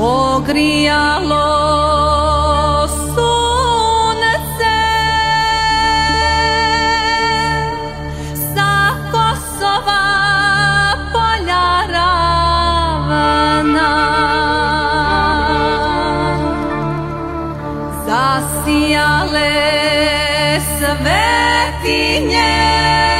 o grialo sunece sa Kosova polja se vê svetinje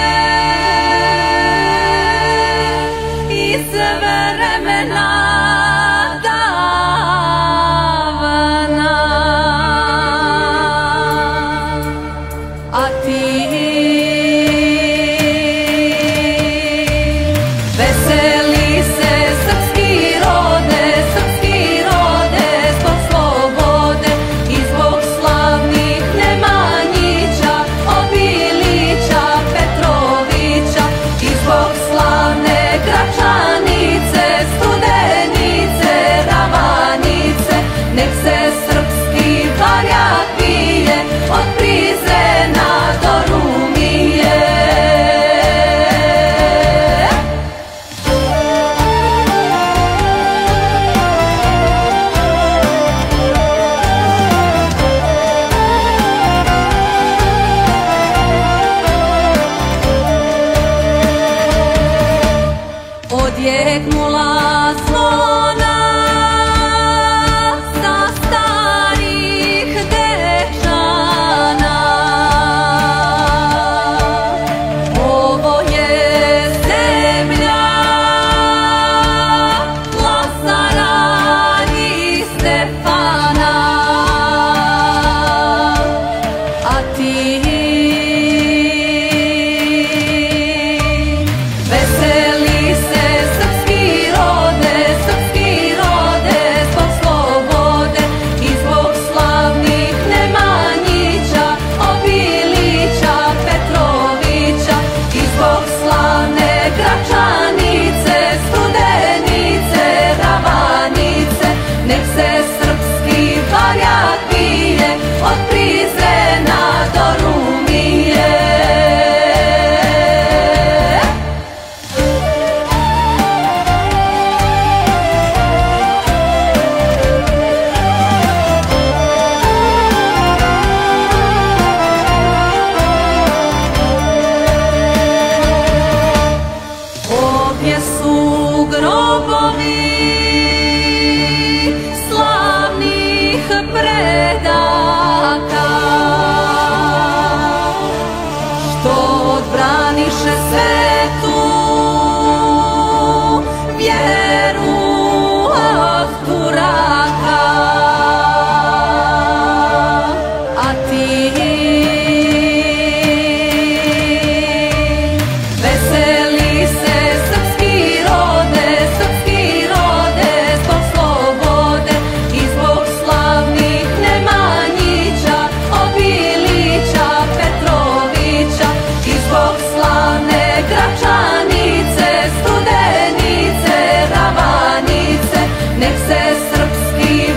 God's.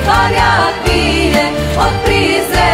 Farjak bije od prize